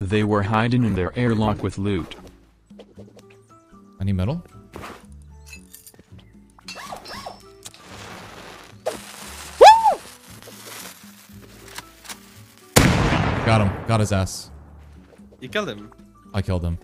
They were hiding in their airlock with loot. Any metal? metal. Got him. Got his ass. You killed him. I killed him.